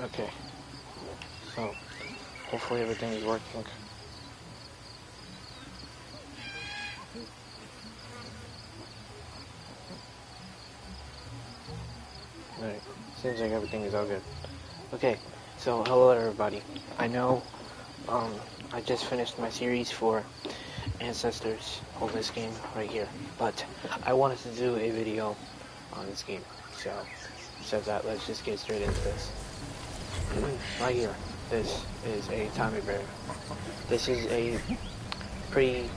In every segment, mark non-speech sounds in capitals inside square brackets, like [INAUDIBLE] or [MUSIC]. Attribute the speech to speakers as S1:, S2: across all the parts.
S1: Okay. So, hopefully everything is working. Alright, seems like everything is all good. Okay, so hello everybody. I know um, I just finished my series for Ancestors of this game right here, but I wanted to do a video on this game. So, instead that, let's just get straight into this. Right here, this is a Tommy Bear. This is a pretty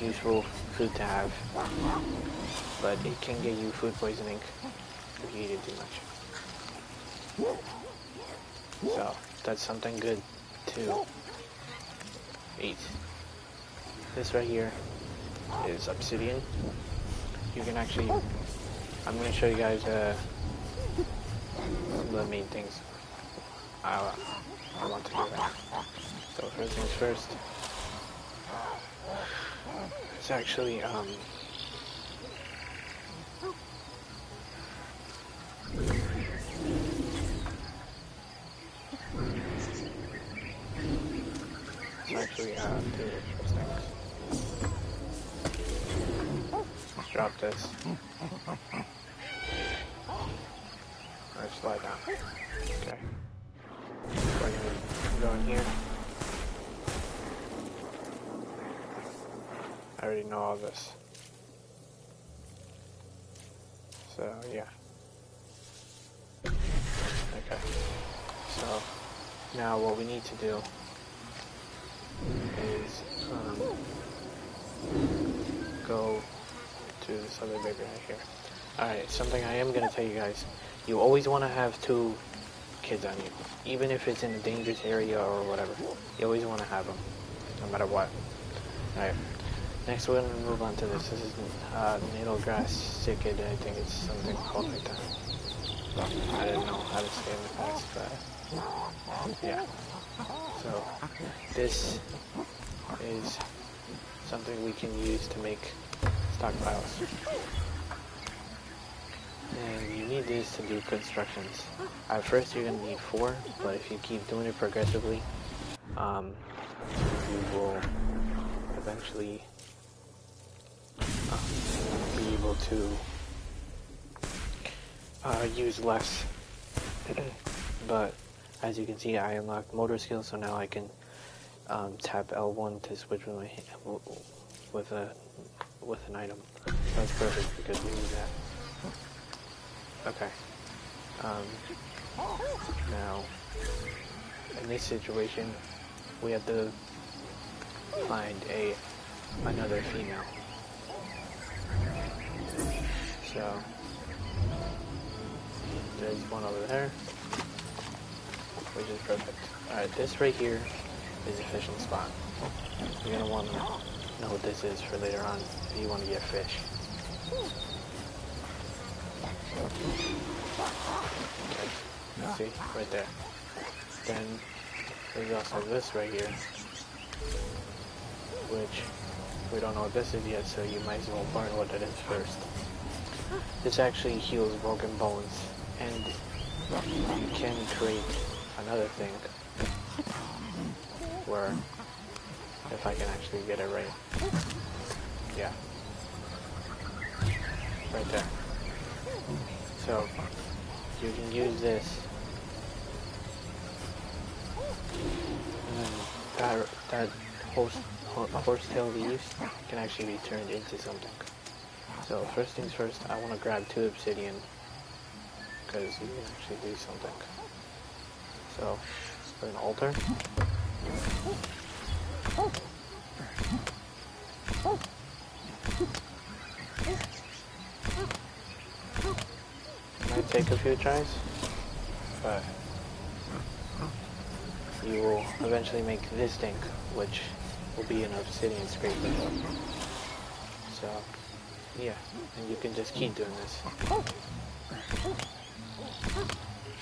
S1: useful food to have, but it can get you food poisoning if you eat it too much. So, that's something good to eat. This right here is obsidian. You can actually, I'm going to show you guys uh, the main things I, I want to do that. So first things first, it's actually, um, it's actually uh, two things. Let's drop this. Or slide down. Okay. We're gonna go in here. I already know all this. So, yeah. Okay. So, now what we need to do is um, go to this other baby right here. Alright, something I am going to tell you guys. You always want to have two kids on you. Even if it's in a dangerous area or whatever. You always want to have them. No matter what. Alright. Next we're going to move on to this. This is uh, natal grass cicad. I think it's something called like that. I didn't know how to say in the past, but yeah. So this is something we can use to make stockpiles. And you need this to do constructions. At first you're going to need four, but if you keep doing it progressively, um, you will eventually uh, be able to uh, use less. [CLEARS THROAT] but as you can see, I unlocked motor skills, so now I can um, tap L1 to switch with my with a with an item. That's perfect because we need that. Okay. Um, now, in this situation, we have to find a another female. So there's one over there, which is perfect. Alright, this right here is a fishing spot. You're gonna want to know what this is for later on if you want to get fish. Okay, see, right there. Then there's also this right here, which we don't know what this is yet, so you might as well learn what it is first. This actually heals broken bones, and you can create another thing where, if I can actually get it right, yeah, right there. So, you can use this, that, that horse, horsetail leaves can actually be turned into something. So first things first, I want to grab two obsidian because you can actually do something. So, for an altar. Might take a few tries, but you will eventually make this thing, which will be an obsidian scraper. So, yeah, and you can just keep doing this.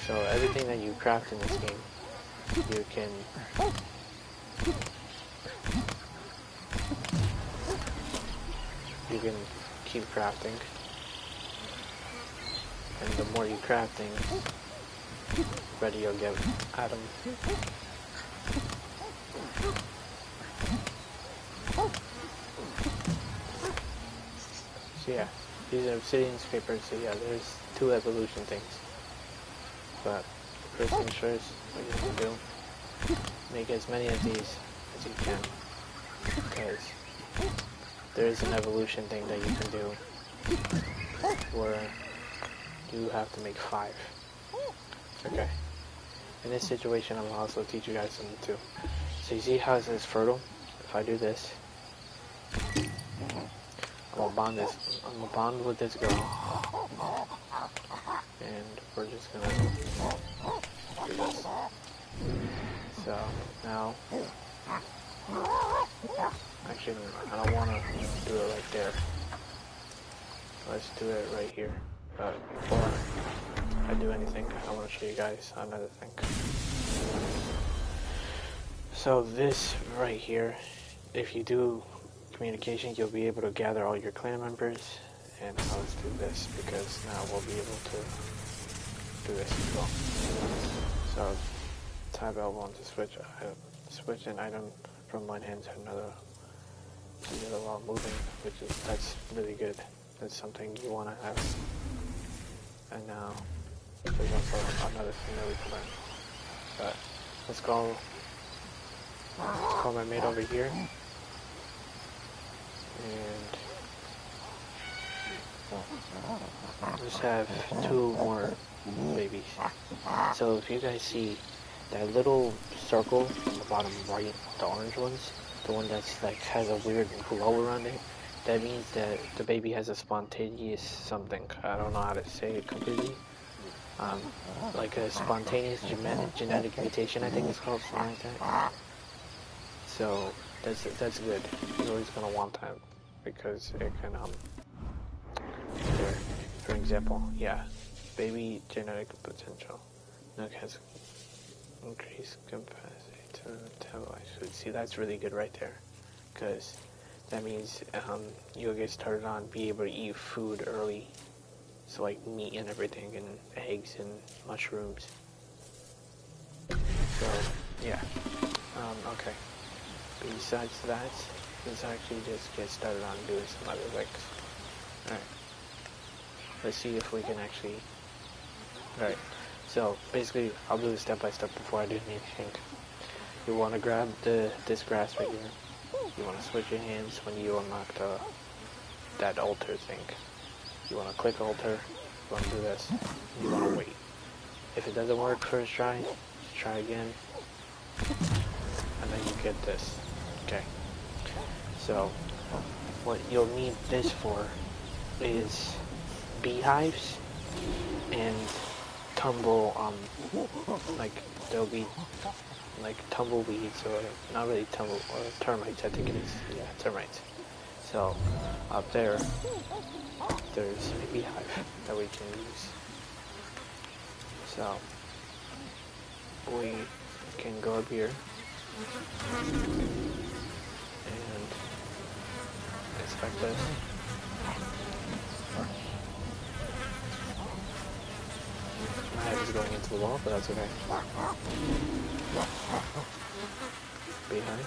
S1: So everything that you craft in this game, you can you can keep crafting. And the more you crafting, things, ready, you'll get Adam. So yeah, these are obsidian scrapers, so yeah, there's two evolution things. But first things first, what you to do, make as many of these as you can. Because there is an evolution thing that you can do where you have to make five. Okay. In this situation, I'm also teach you guys something too. So you see how it says fertile? If I do this, I'm gonna bond this. I'm gonna bond with this girl, and we're just gonna do this. So now, actually, I don't want to do it right there. Let's do it right here. But before I do anything, I want to show you guys another thing. So this right here, if you do communication, you'll be able to gather all your clan members. And now let's do this because now we'll be able to do this as well. So tab L1 to switch uh, switch an item from one hand to another to the other while moving, which is that's really good. That's something you want to have. And now there's also another thing that we can learn. But let's go. Let's call my mate over here. And let's have two more babies. So if you guys see that little circle on the bottom right, the orange ones, the one that's like has a weird glow around it, that means that the baby has a spontaneous something. I don't know how to say it completely. Um, like a spontaneous genetic, genetic mutation, I think it's called, something like that. So that's that's good. You're always gonna want that because it can um. For example, yeah, baby genetic potential. Nook has increased capacity to metabolize food. See, that's really good right there, because that means um, you'll get started on be able to eat food early. So like meat and everything, and eggs and mushrooms. So yeah, um, okay. Besides that, let's actually just get started on doing some other things. Alright. Let's see if we can actually... Alright. So, basically, I'll do this step by step before I do anything. You want to grab the this grass right here. You want to switch your hands when you unlock the, that alter thing. You want to click alter. You want to do this. You want to wait. If it doesn't work first try, try again. And then you get this. Okay. So, what you'll need this for is beehives and tumble, um, like, there'll be, like, tumbleweeds, or not really tumble, or termites, I think it is. Yeah, termites. So, up there, there's a beehive that we can use. So, we can go up here and inspect this. Head is going into the wall, but that's okay. Behind.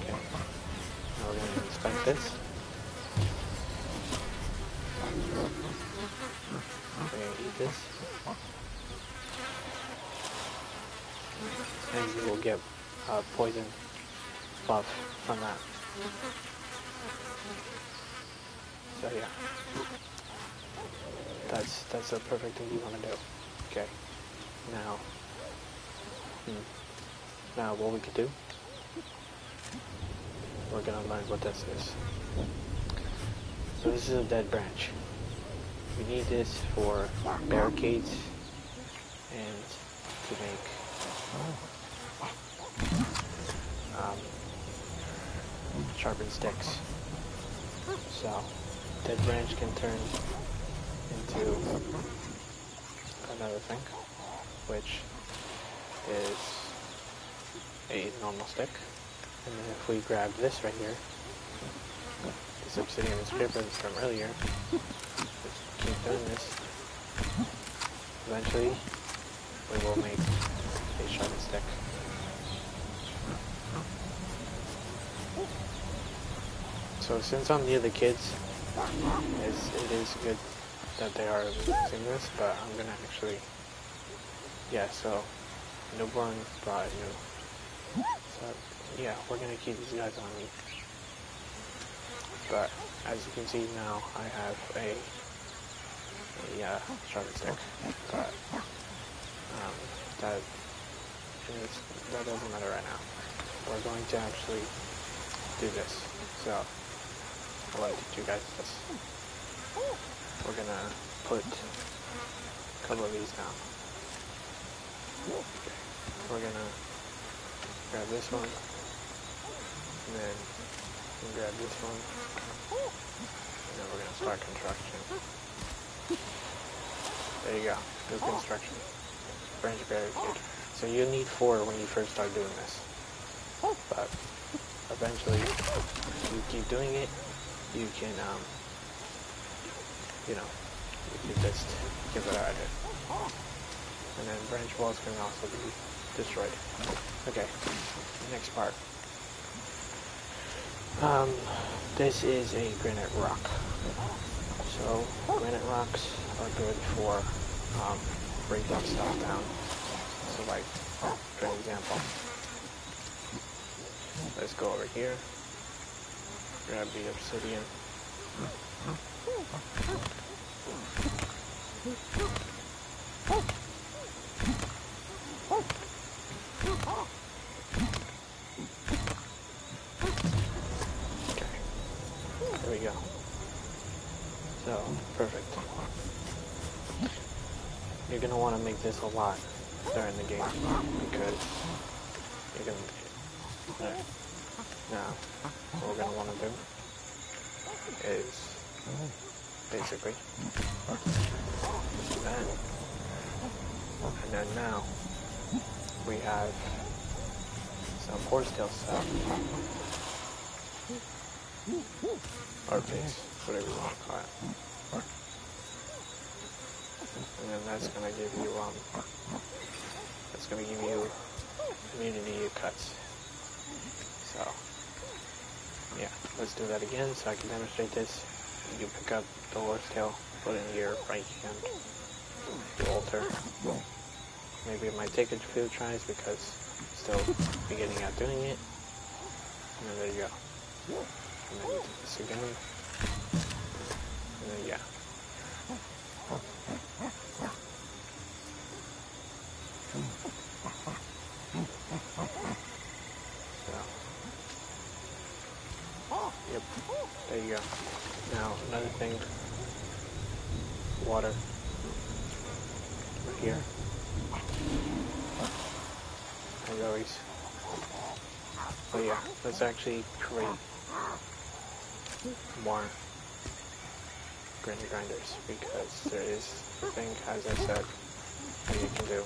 S1: Okay. Now we're going to inspect this. We're going to eat this. And you will get uh, poison buff from that. So yeah, that's that's a perfect thing you want to do. Okay, now, hmm. now what we could do, we're gonna learn what this is. So this is a dead branch. We need this for barricades and to make um, sharpened sticks. So dead branch can turn into another thing, which is a normal stick. And then if we grab this right here, this obsidian scraper from earlier, just keep doing this, eventually we will make a sharpened stick. So since I'm near the kids, it is good that they are using this, but I'm gonna actually, yeah, so newborn brought new. So yeah, we're gonna keep these guys on me. But as you can see now, I have a, a uh, sharpened stick, but um, that is, that doesn't matter right now. We're going to actually do this. So I want to teach you guys this. We're gonna put a couple of these down. We're gonna grab this one, and then we'll grab this one, and then we're gonna start construction. There you go, new construction. Branch barricade. So you'll need four when you first start doing this. But eventually, if you keep doing it, you can, um, you know, you can just give it at it. And then branch walls can also be destroyed. Okay, next part. Um, this is a granite rock. So, granite rocks are good for um, breaking stuff down. So like, for example, let's go over here, grab the obsidian. Okay, there we go. So, perfect. You're gonna want to make this a lot during the game because you're gonna. Alright. Now, what we're gonna want to do is that, and then now we have some horsetail stuff, or base, whatever you want to call it. And then that's gonna give you um that's gonna give you immunity cuts. So yeah, let's do that again so I can demonstrate this. You pick up the horse tail, put it in your right hand, you alter. Maybe it might take a few tries because still beginning at doing it. And then there you go. And then you do this again. And then yeah. So. Yep. There you go. Now another thing. Water. Right here. As always. But let's actually create more granite grinders because there is a thing, as I said, that you can do.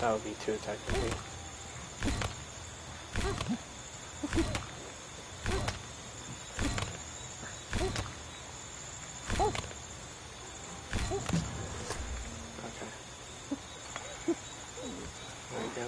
S1: That would be two technically. Okay. There we go.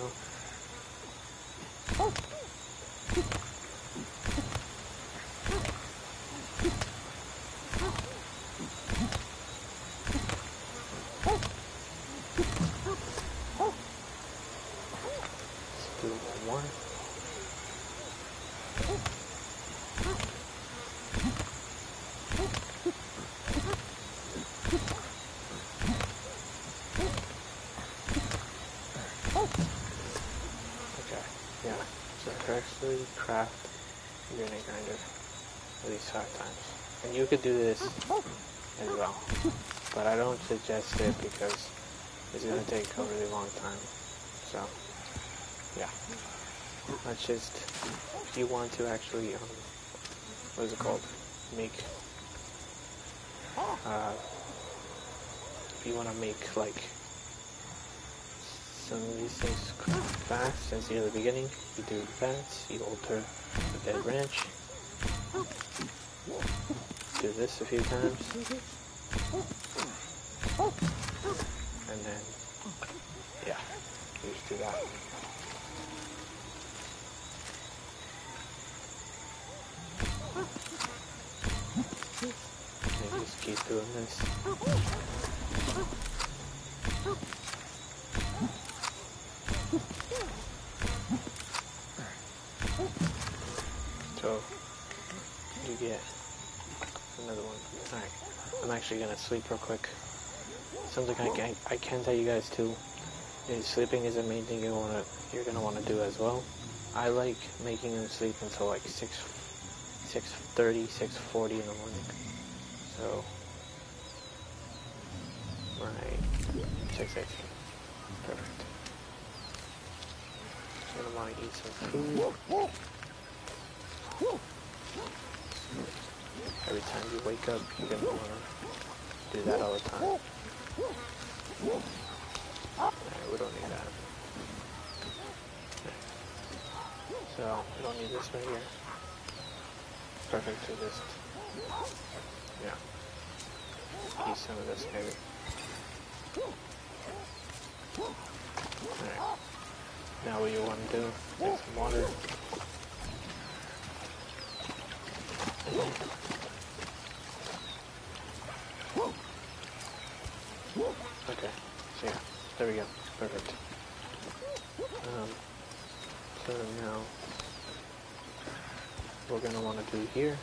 S1: Let's do one more. Okay, yeah. So actually craft granite grinder at least five times. And you could do this as well. But I don't suggest it because it's gonna take a really long time. So yeah. Let's just if you want to actually um what is it called? Make uh if you want to make like some of these things fast you're the beginning, you do fast, you alter the dead branch. Do this a few times. And then, yeah, you just do that. And just keep doing this. So, you get another one. Alright, I'm actually gonna sleep real quick. Something I can, I can tell you guys too is sleeping is the main thing you wanna you're gonna wanna do as well. I like making them sleep until like six six thirty, six forty in the morning. So right six eighteen. Perfect. You're gonna wanna eat some food. Every time you wake up, you're gonna wanna do that all the time. Alright, we don't need that. So, we don't need this right here. Perfect to just, yeah. use some of this maybe. Alright. Now what you want to do, take some water. Okay, so yeah, there we go, perfect. Um, so now, we're gonna want to do here,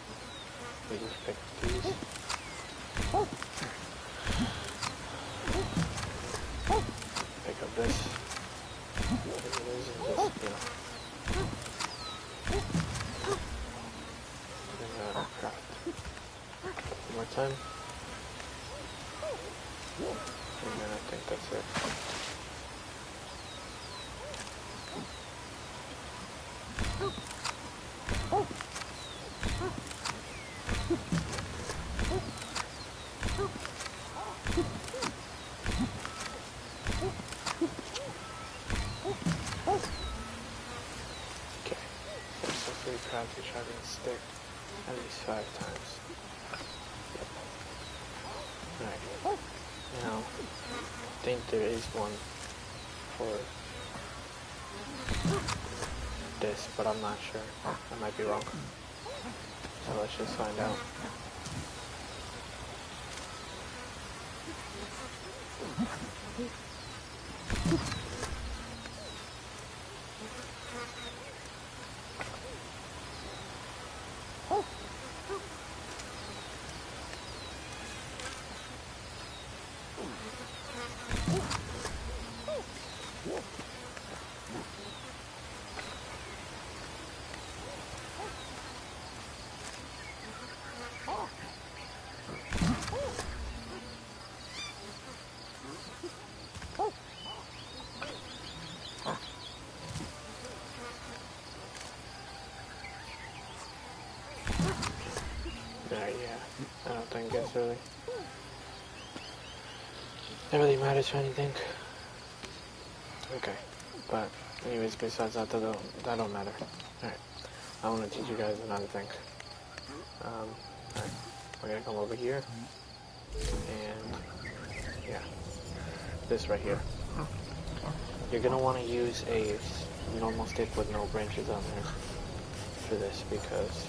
S1: we just pick these. Pick up this. Whatever it is, and just, you know. And, uh, craft. One more time. And then I think that's it. Okay. So three crabs each having a stick at least five times. Alright. Now, I think there is one for this, but I'm not sure. I might be wrong. So let's just find out. Uh, yeah, I don't think really. It really matters for anything. Okay, but anyways, besides that, that don't, that don't matter. Alright, I want to teach you guys another thing. Um, alright, we're gonna come over here, and yeah, this right here. You're gonna want to use a normal stick with no branches on there for this because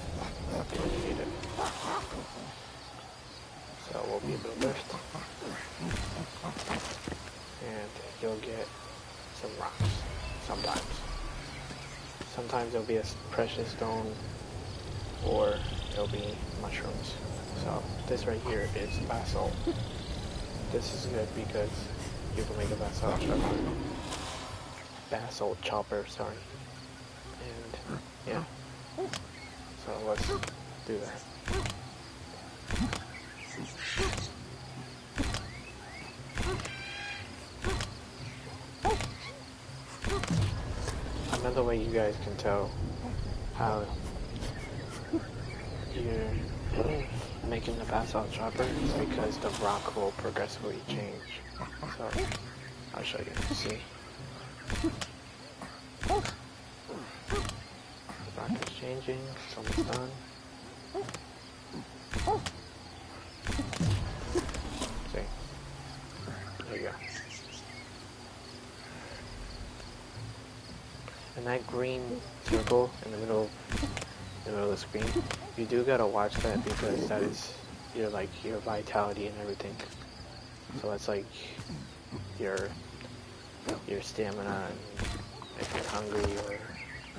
S1: you need it. We'll be to lift. And you'll get some rocks. Sometimes. Sometimes there'll be a precious stone or it'll be mushrooms. So this right here is basalt. This is good because you can make a basalt chopper. Basalt chopper, sorry. And yeah. So let's do that. Another way you guys can tell how you're making the basalt chopper is because the rock will progressively change. So I'll show you. See? The rock is changing. It's almost done. See? There you go. And that green circle in the middle in the middle of the screen, you do gotta watch that because that is your like your vitality and everything. So that's like your your stamina and if you're hungry or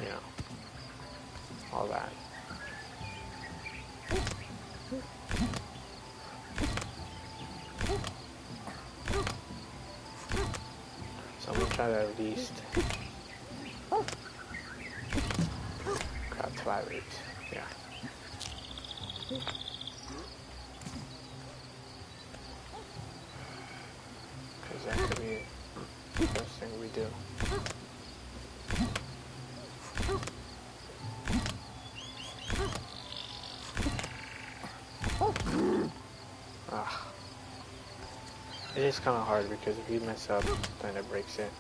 S1: you know all that. So I'm gonna try to at least craft five eggs. Yeah. Because that could be the first thing we do. Ah. It is kind of hard because if you mess up, then it breaks it.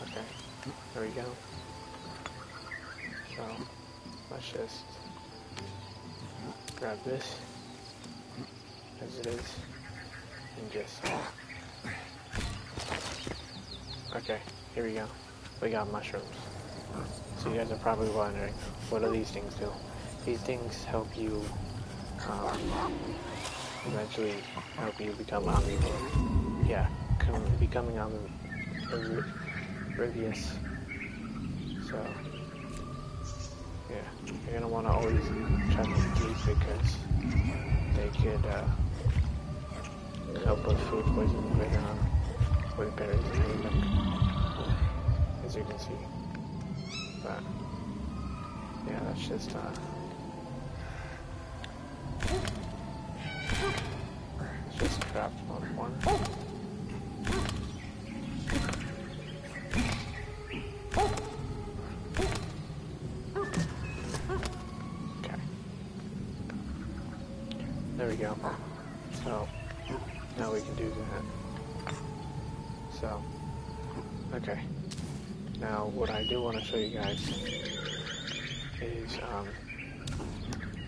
S1: Okay, there we go. So, let's just grab this as it is and just. Okay, here we go. We got mushrooms. So, you guys are probably wondering, what do these things do? These things help you um, eventually help you become omnivore. Yeah, becoming omnivore. Rivius. So, yeah, you're gonna want to always try to eat because they could uh, help with food poisoning later on with berries and everything, you can see. But yeah, that's just uh, it's just mode one. Okay. There we go. So, now we can do that. So, okay. Now, what I do want to show you guys is, um,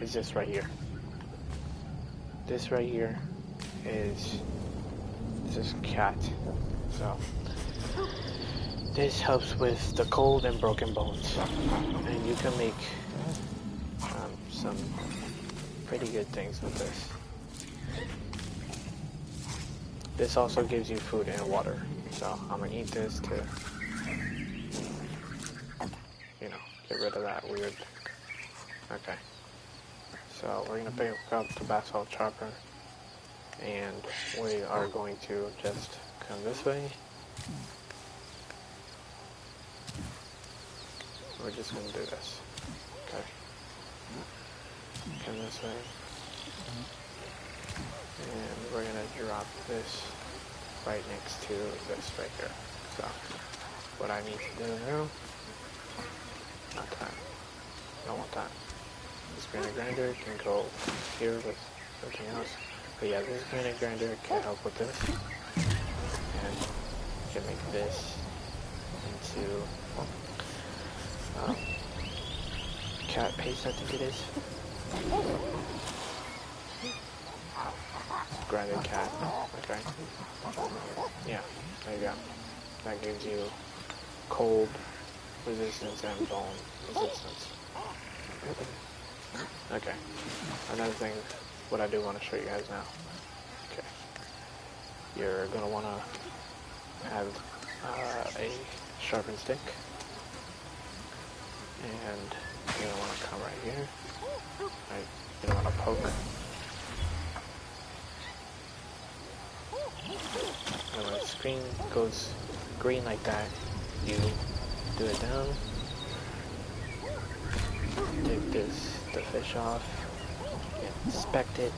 S1: is this right here. This right here is, this is cat. So, this helps with the cold and broken bones. And you can make um, some pretty good things with this. This also gives you food and water. So I'm gonna eat this to, you know, get rid of that weird. Okay. So we're gonna pick up the basalt chopper, and we are going to just come this way. We're just gonna do this. Okay. Come this way. And we're gonna drop this right next to this right here. So, what I need to do now, don't want that. This granite grinder can go here with everything else. But yeah, this granite grinder can help with this. And can make this into um, cat paste, I think it is. Grinded cat. Okay. Yeah, there you go. That gives you cold resistance and bone resistance. Okay. Another thing, what I do want to show you guys now. Okay. You're going to want to have uh, a sharpened stick. And you're going to want to come right here. Right. You're going to want to poke. And when the screen goes green like that, you do it down. Take this, the fish off, inspect it.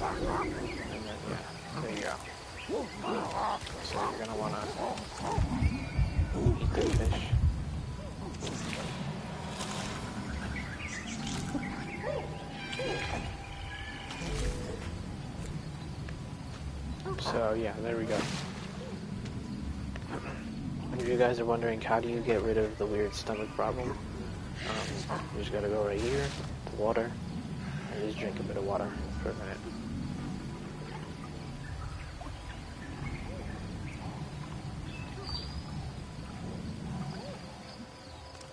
S1: And then, yeah, there you go. So you're gonna wanna eat the fish. So yeah, there we go. You guys are wondering how do you get rid of the weird stomach problem, um, you just gotta go right here, water, and just drink a bit of water for a minute.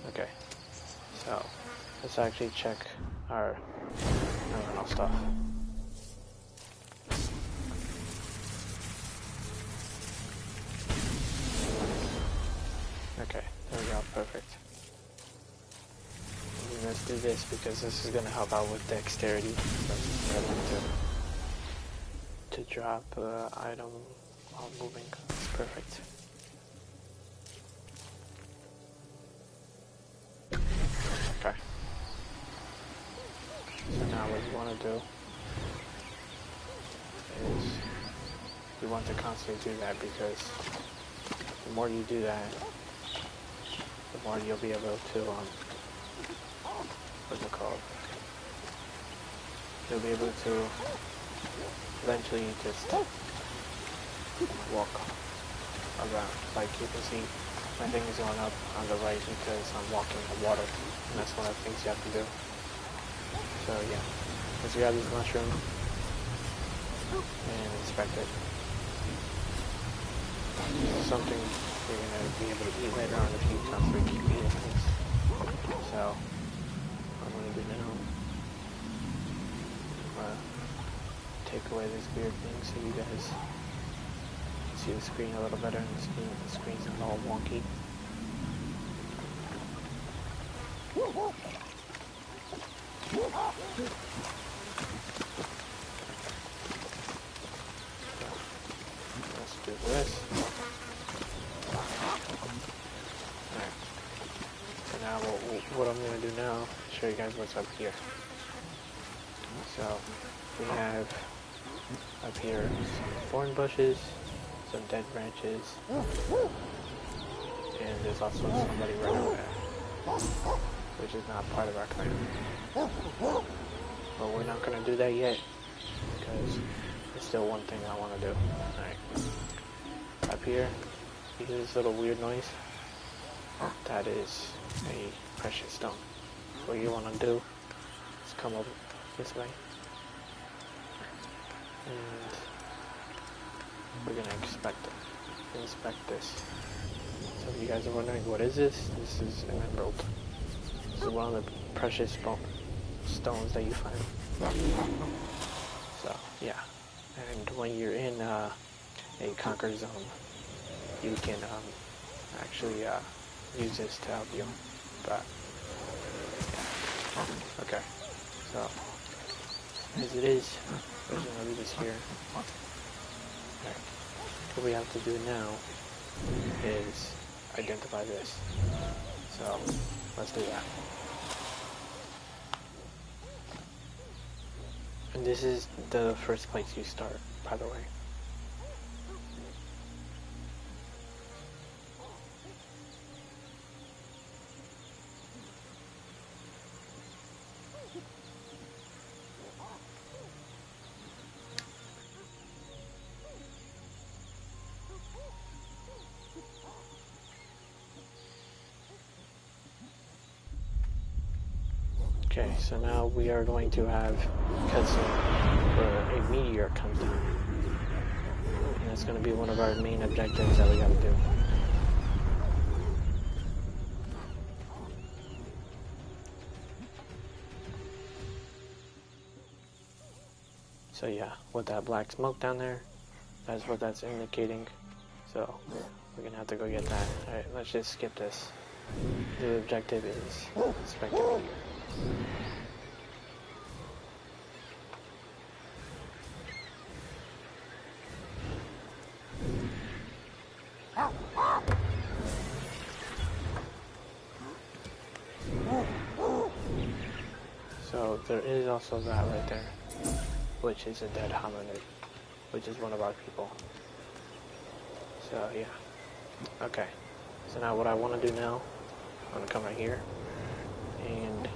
S1: Okay, so let's actually check our normal stuff. Do this because this is going to help out with dexterity. To, to drop uh, item while moving. It's perfect. Okay. So now what you want to do is you want to constantly do that because the more you do that, the more you'll be able to, um, what's it called? You'll be able to eventually just walk around. Like you can see, my thing is going up on the right because I'm walking the water, and that's one of the things you have to do. So yeah, let's grab this mushroom and inspect it. Something you're gonna be able to eat later on if you constantly keep eating things. So, what I'm gonna do now, I'm take away this weird thing so you guys can see the screen a little better and the screen the screen's not all wonky do this. Alright. So now what, what I'm going to do now, up here. So we have up here some thorn bushes, some dead branches, and there's also somebody right over there, which is not part of our clan. But we're not to do that yet, because there's still one thing I want to do. Alright. Up here, you hear this little weird noise? That is a precious stone. What you want to do is come over this way. And we're to inspect. Inspect this. So if you guys are wondering what is this, this is an emerald. This is one of the precious stones that you find. So, yeah. And when you're in uh, a conquer zone, you can um, actually uh, use this to help you. But. Okay. So, as it is, we're to leave this here. Okay. What we have to do now is identify this. So, let's do that. And this is the first place you start, by the way. Okay, so now we are going to have cutscene where a meteor comes down. And that's going to be one of our main objectives that we gotta do. So yeah, with that black smoke down there, that's what that's indicating. So we're gonna have to go get that. Alright, let's just skip this. The objective is. So there is also that right there, which is a dead hominid, which is one of our people. So yeah. Okay. So now what I want to do now, I'm going to come right here and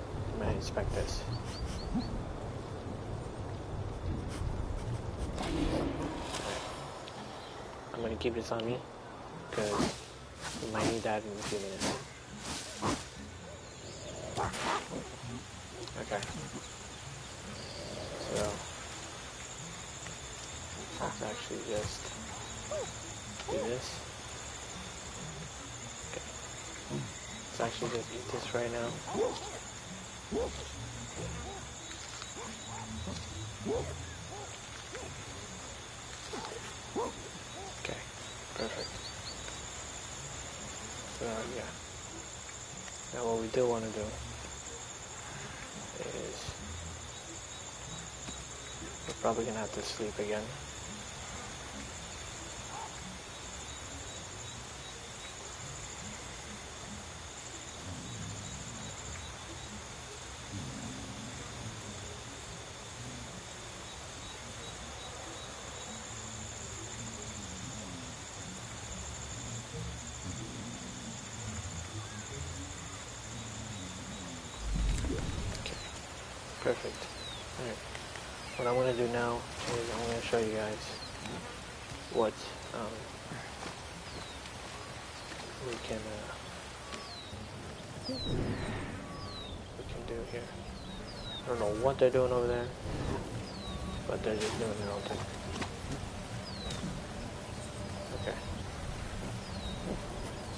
S1: inspect this. I'm to keep this on me because we might need that in a few minutes. Okay. So, let's actually just do this. Okay. Let's actually just eat this right now. Okay, perfect. So, yeah. Now what we do want to do is we're probably going to have to sleep again. Perfect. Alright. What I'm going to do now is I'm going to show you guys what um, we can uh, we can do here. I don't know they're doing over there, but they're just doing their own thing. Okay.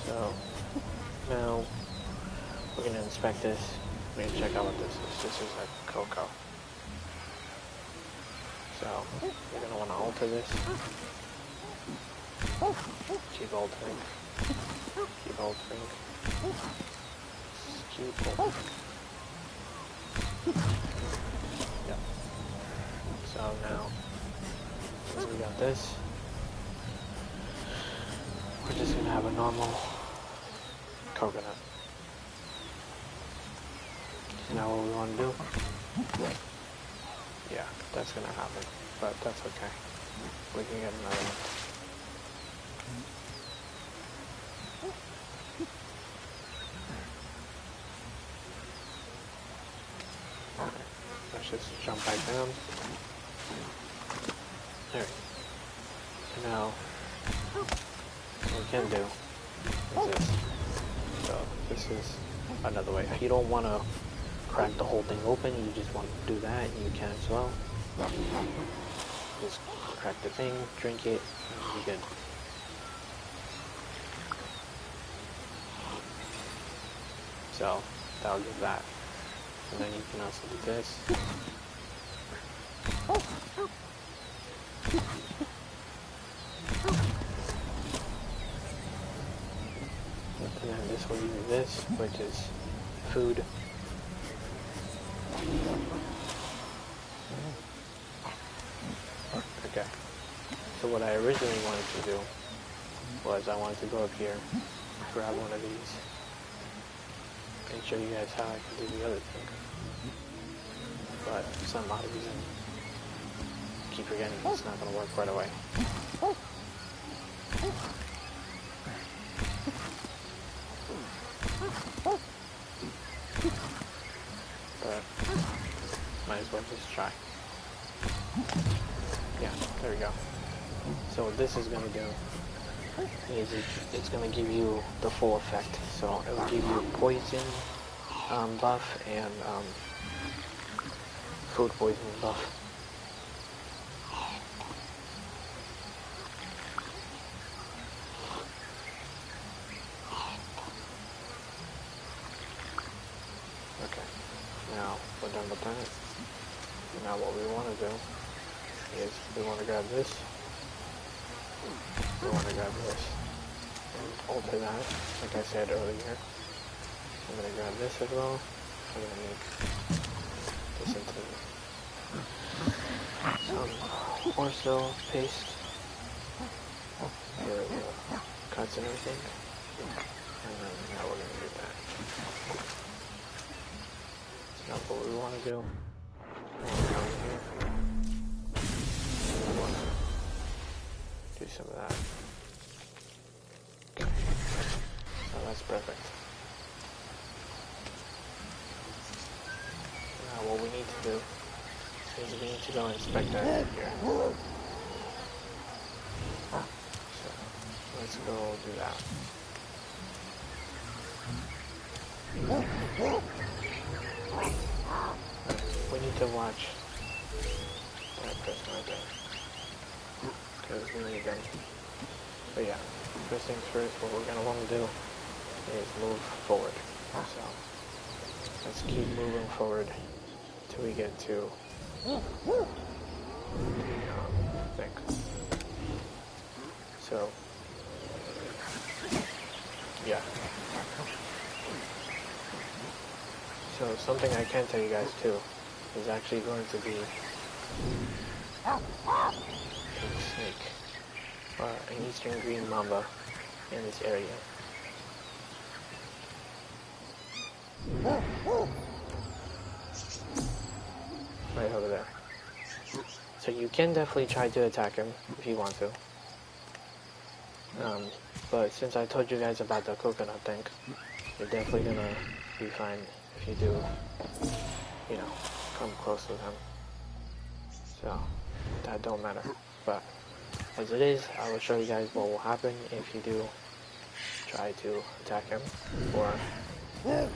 S1: So now we're going to inspect this. We're going to check out what this is. This is a cocoa. So we're going to want to alter this. Keep altering. Keep altering. Keep altering. Yep. So now, since we got this, we're just to have a normal coconut. Now what we want to do? Yeah, that's gonna happen, but that's okay. We can get another one. Let's just jump back down. There. Now, we can do is this. So, this is another way. You don't want to crack the whole thing open, you just want to do that, you can as well. Just crack the thing, drink it, be good. So, that'll do that. And then you can also do this. And then this will give you this, which is food. Okay. So what I originally wanted to do was I wanted to go up here, grab one of these, and show you guys how I can do the other thing. But some odd reason, keep forgetting it's not going to work right away. Oh. But might as well just try. Yeah, there we go. So this is going to do is it, it's going to give you the full effect. So it will give you poison um, buff and um, food poisoning buff. Okay, now we're done with that. Now what we want to do is we want to grab this, we want to grab this, and alter that, like I said earlier. I'm going to grab this as well. I'm going to make this into some orso paste for the cuts and everything. And then now we're going to do that. Now what we want to do, some of that. Oh, that's perfect. Now what we need to do is we need to go inspect that here. So let's go do that. We need to watch that person right there. But yeah, first things first, what we're going to want to do is move forward. So let's keep moving forward till we get to the um, thing. So, yeah. So something I can tell you guys too is actually going to be snake or an eastern green mamba in this area. Right over there. So you can definitely try to attack him if you want to. Um, but since I told you guys about the coconut thing, you're definitely gonna be fine if you do, you know, come close to him. So, that don't matter. But, as it is, I will show you guys what will happen if you do try to attack him, or... Yeah.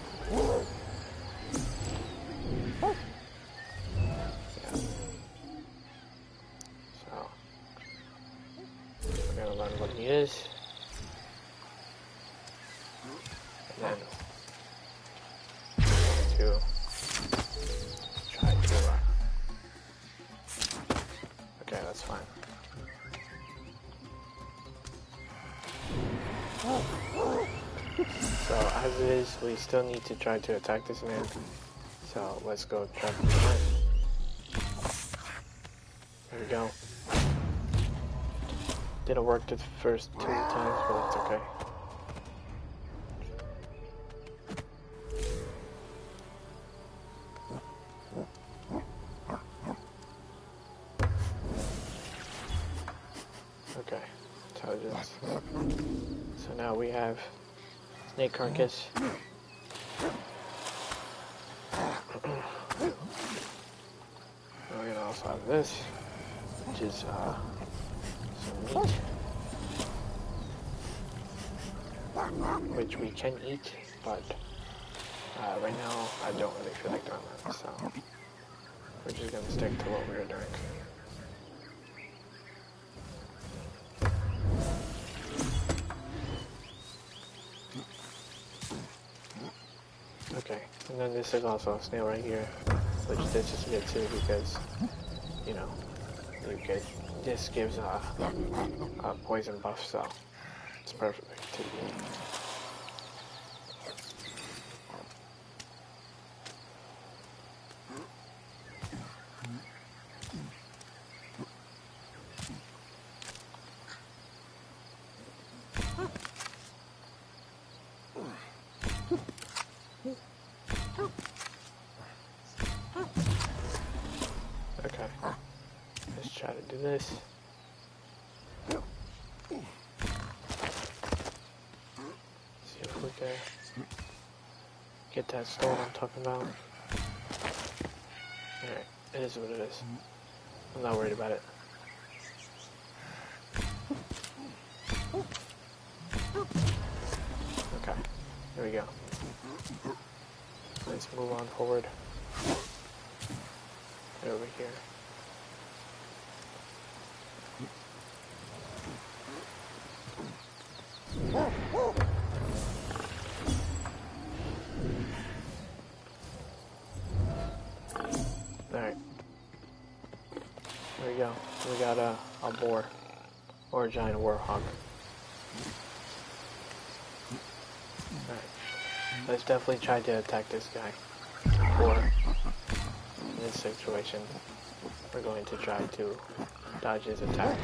S1: So, we're gonna learn what he is. Still need to try to attack this man. So let's go try to. There we go. Didn't work the first two times, but that's okay. Okay, intelligence. So now we have snake carcass. We're gonna also have this, which is uh, some meat, which we can eat, but uh, right now I don't really feel like doing that, so we're just gonna stick to what we were doing. Okay, and then this is also a snail right here, which this is good too because, you know, you this gives a, a poison buff, so it's perfect to eat. Okay, let's try to do this. See if we can get that stone I'm talking about. Alright, it is what it is. I'm not worried about it. Okay, here we go. Let's move on forward. Over here. Giant warhog. Alright. Let's definitely try to attack this guy. Or in this situation, we're going to try to dodge his attack.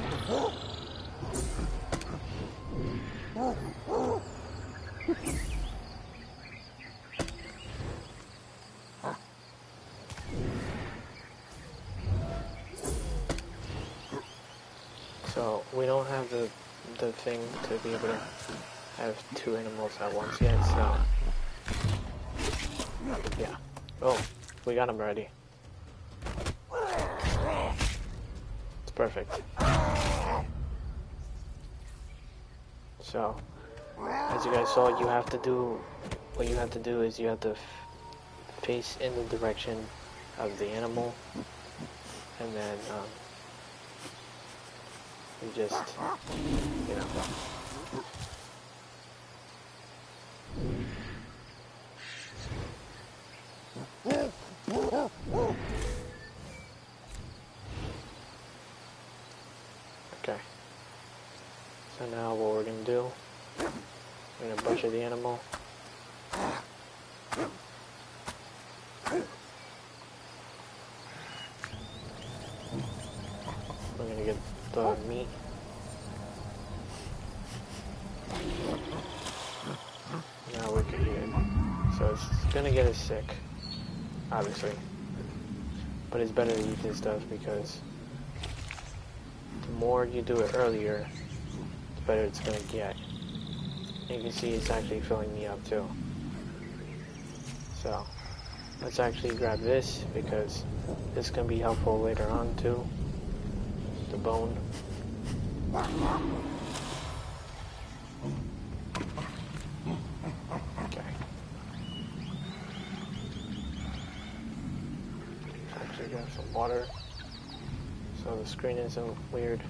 S1: So we don't have the thing to be able to have two animals at once yet, so yeah. Oh, we got him ready. It's perfect. So, as you guys saw, you have to do, what you have to do is you have to face in the direction of the animal, and then um, you just, you know, Okay. So now what we're gonna do, we're gonna butcher the animal. We're gonna get the meat. Now we can eat it. So it's gonna get us sick, obviously. But it's better to eat this stuff because the more you do it earlier, the better it's gonna get. And you can see it's actually filling me up too. So, let's actually grab this because this can be helpful later on too. The bone. Okay. Actually grab some water so the screen isn't weird.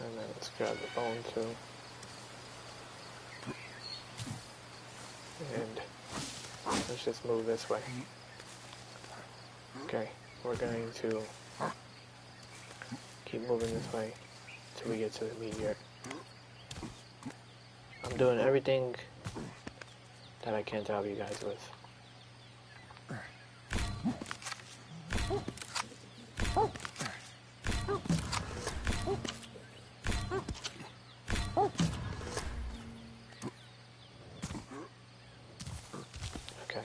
S1: And then let's grab the bone too. And let's just move this way. Okay, we're going to keep moving this way till we get to the meteor. I'm doing everything that I can to help you guys with. Okay.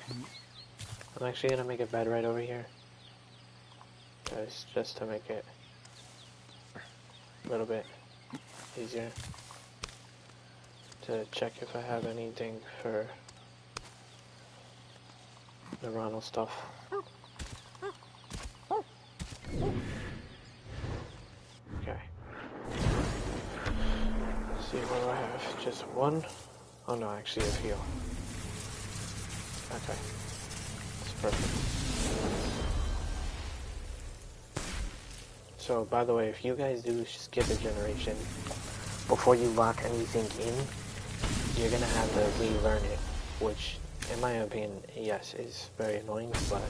S1: I'm actually gonna make a bed right over here. Guys, just to make it a little bit easier to check if I have anything for the neuronal stuff. Okay. Let's see what do I have? Just one? Oh no, actually a few. Okay. Perfect. So, by the way, if you guys do skip a generation, before you lock anything in, you're gonna have to relearn it, which, in my opinion, yes, is very annoying, but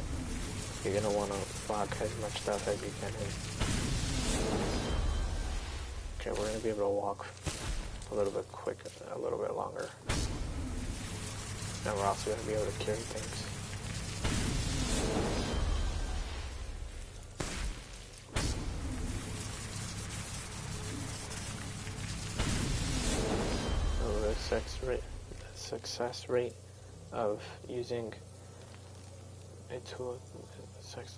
S1: you're gonna wanna lock as much stuff as you can. Okay, we're gonna be able to walk a little bit quick, a little bit longer. And we're also to be able to carry things. Oh, so the success rate, of using a tool, success,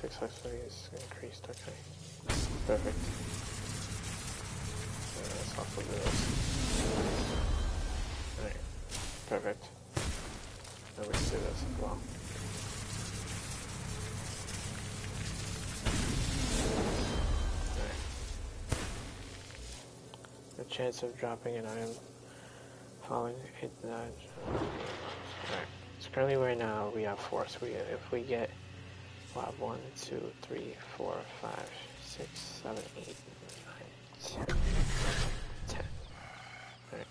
S1: success rate is increased. Okay, perfect. Yeah, let's also do this. Alright. Perfect. Now we can do this as well. The chance of dropping an item following hit that. Alright. So currently right now we have four. So we if we get we'll have one, two, three, four, five, six, seven, eight, nine, ten. Ten. Alright.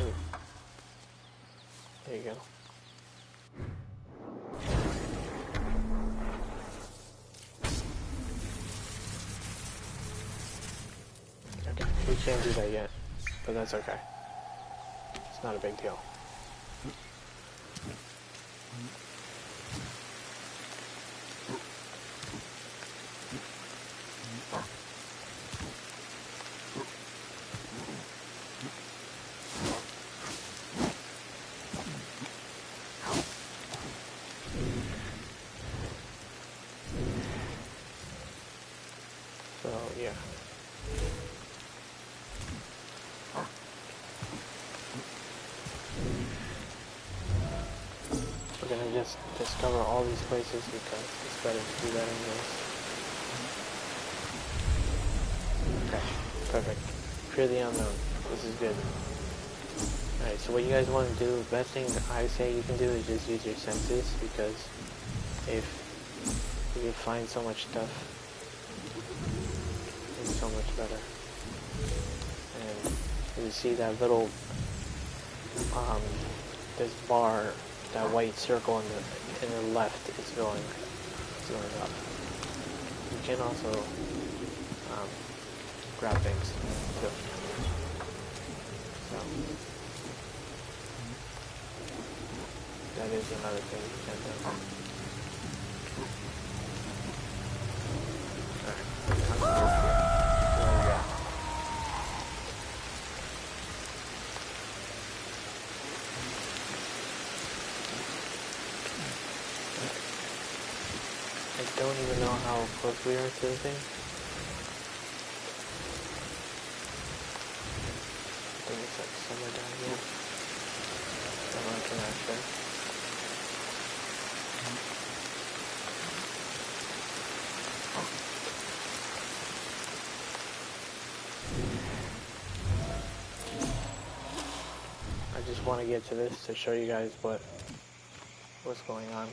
S1: Ooh. There you go. Okay, we can't that yet, but that's okay. It's not a big deal. Discover all these places because it's better to do that anyways. Okay, perfect. Fear the unknown. This is good. Alright, so what you guys want to do, the best thing I say you can do is just use your senses because if you find so much stuff, it's so much better. And you see that little, um, this bar, that white circle in the in the left is going, is going up. You can also um, grab things too. So that is another thing you can do. Alright, there we go. I don't even know how we are to the thing. I think it's like somewhere down here. I'm not. I just want to get to this to show you guys what what's going on.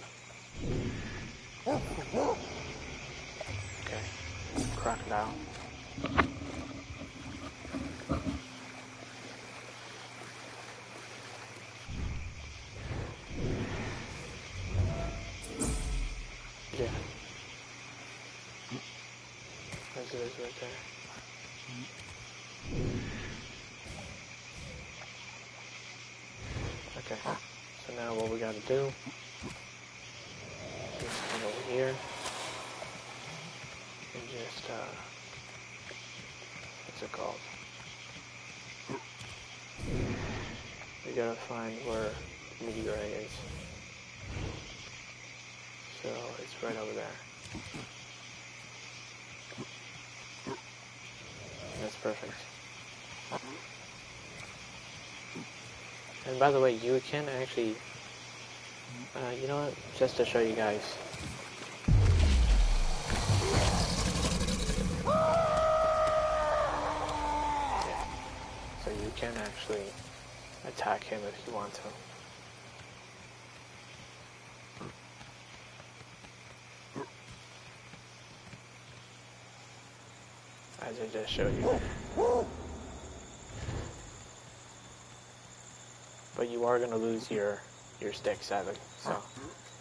S1: Okay, crocodile. Yeah. That's it right there. Okay, so now what we gotta do is come over here and just, uh, what's it called? We gotta find where meteorite is. So it's right over there. That's perfect. And by the way, you can actually, uh, you know what? Just to show you guys. Yeah. So you can actually attack him if you want to. I just showed you. But you are gonna lose your your stick, sadly. So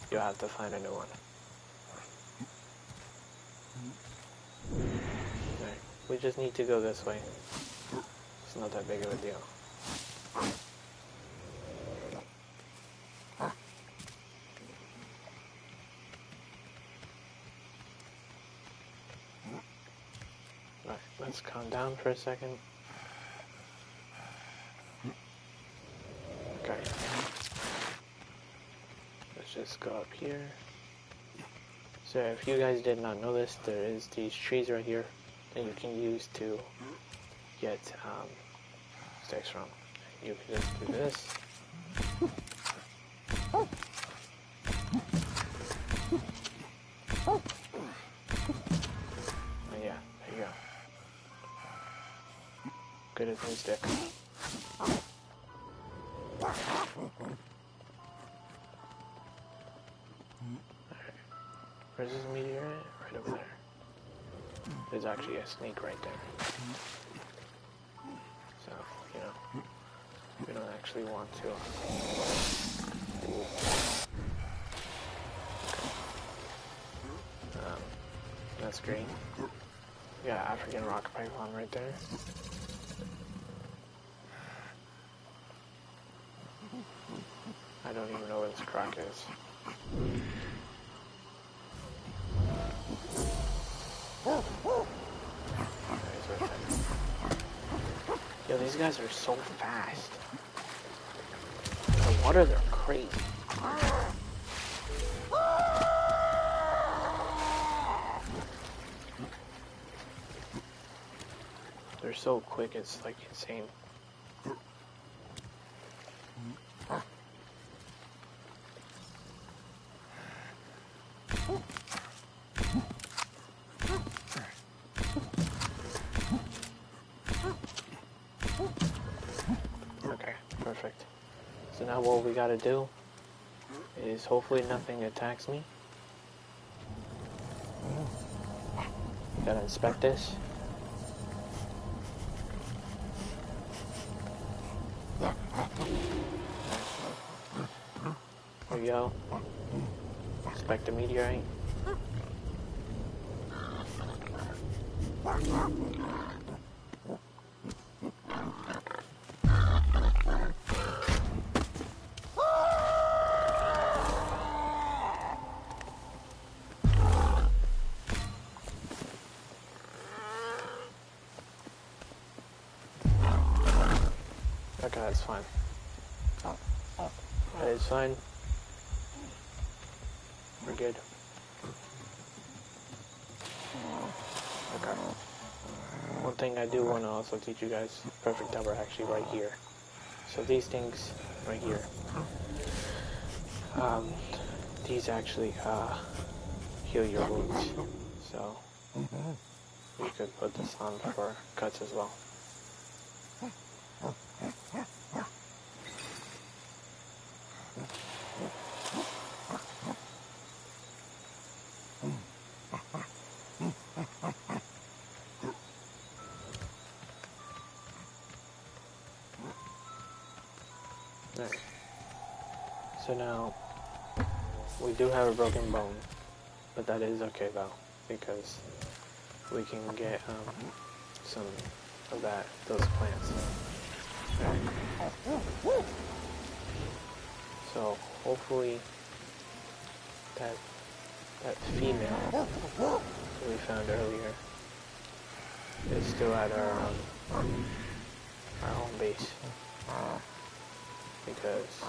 S1: you'll have to find a new one. Alright, we just need to go this way. It's not that big of a deal. Let's calm down for a second. Okay. Let's just go up here. So if you guys did not know this, there is these trees right here that you can use to get um, sticks from. You can just do this. New stick. Alright. Where's this meteorite? Right over there. There's actually a snake right there. So, you know, we don't actually want to. Um, that's green. Got African rock python right there. I don't even know where this croc Yo, these guys are so fast. The water, they're crazy. They're so quick, it's like insane. Okay, perfect. So now what we gotta do is hopefully nothing attacks me. Gotta inspect this. There we go. Inspect the meteorite. That is fine. We're good. Okay. One thing I do want to also teach you guys, perfect number actually right here. So these things right here, um, these actually uh, heal your wounds. So you could put this on for cuts as well. There. So now we do have a broken bone, but that is okay though because we can get um, some of that those plants. So hopefully that that female that we found earlier is still at our um, our home base because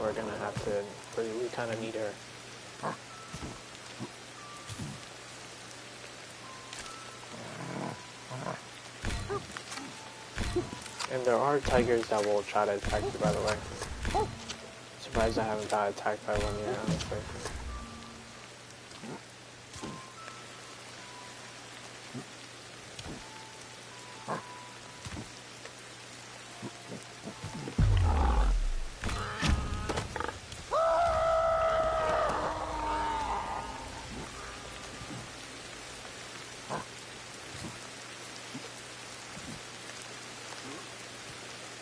S1: we're gonna have to we, kind of need her. And there are tigers that will try to attack you by the way. Surprised I haven't got attacked by one yet honestly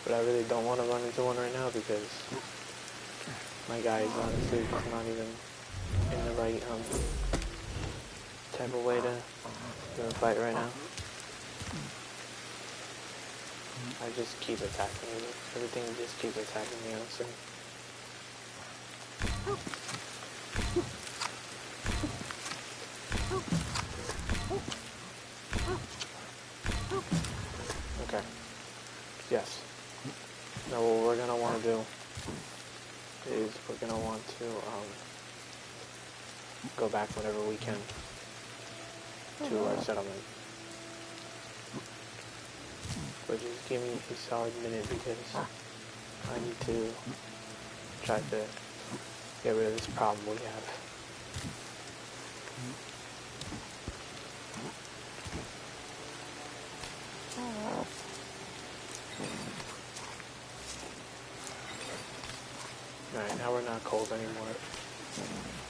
S1: but I really don't want to run into one right now because my guy is honestly not even in the right um, type of way to, to fight right now. I just keep attacking me. Everything just keeps attacking me, honestly. Okay. Yes. Now what we're gonna want to do is we're gonna want to um, go back whenever we can to our oh, settlement. But just give me a solid minute because ah. I need to try to get rid of this problem we have. Oh, Alright, now we're not cold anymore.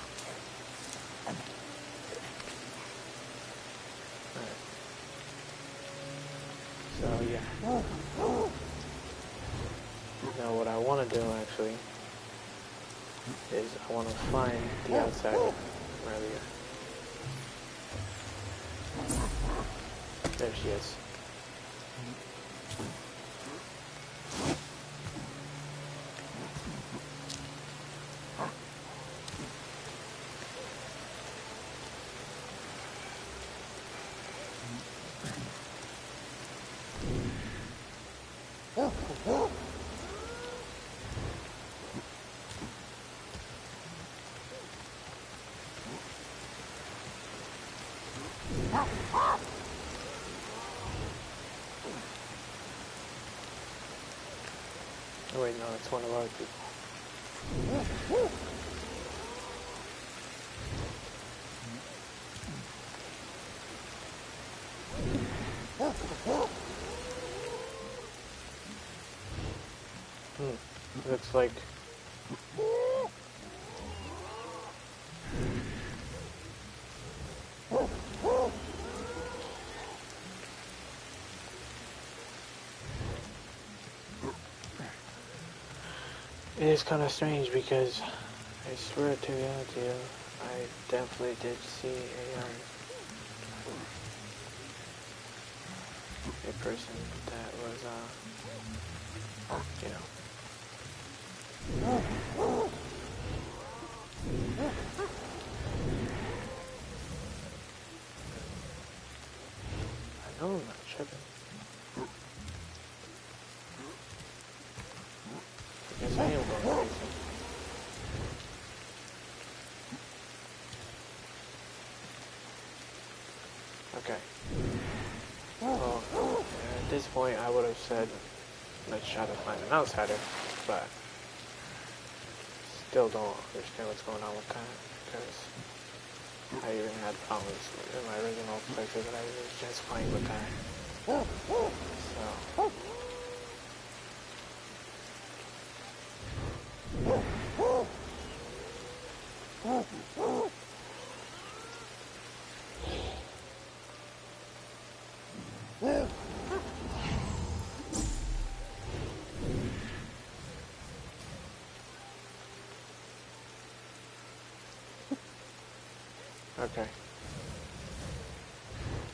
S1: So, yeah. Now, what I want to do actually is I want to find the outside earlier. There she is. Oh wait, no, it's one of our people. Looks like It is kind of strange because I swear to you, I definitely did see a um, a person that was uh you know I Okay. Well, at this point, I would have said, let's try to find an outsider, but still don't understand what's going on with that, because I even had problems in my original playthrough that I was just playing with that. So, okay.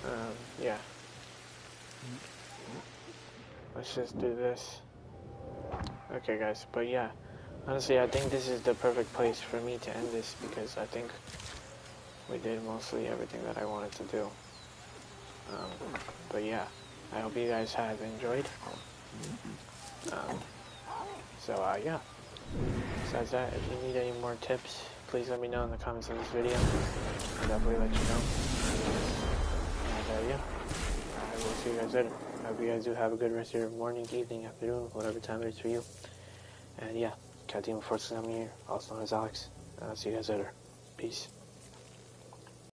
S1: Um, yeah. Let's just do this. Okay, guys, but yeah. Honestly, I think this is the perfect place for me to end this because I think we did mostly everything that I wanted to do. Um, but yeah, I hope you guys have enjoyed. Um, so uh, yeah. Besides that, if you need any more tips, please let me know in the comments of this video. I'll definitely let you know. And uh, yeah, see you guys later. I hope you guys do have a good rest of your morning, evening, afternoon, whatever time it is for you. And yeah, Kadima Forces, I'm here, also known as Alex. I'll see you guys later. Peace.